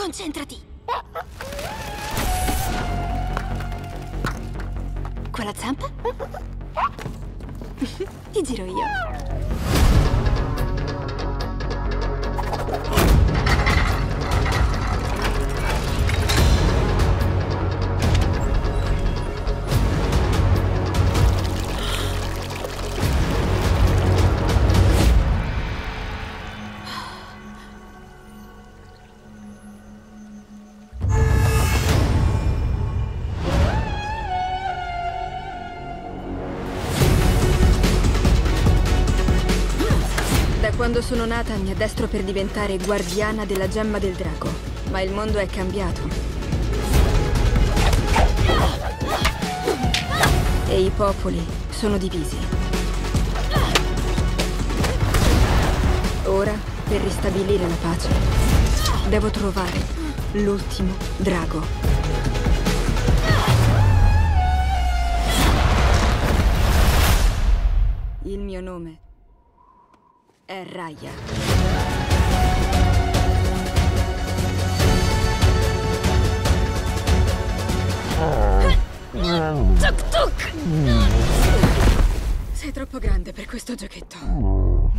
Concentrati! Quella zampa? Ti giro io. Da quando sono nata mi addestro per diventare guardiana della gemma del drago, ma il mondo è cambiato. E i popoli sono divisi. Ora, per ristabilire la pace, devo trovare l'ultimo drago. Il mio nome è Raya. Tuk tuk! Sei troppo grande per questo giochetto.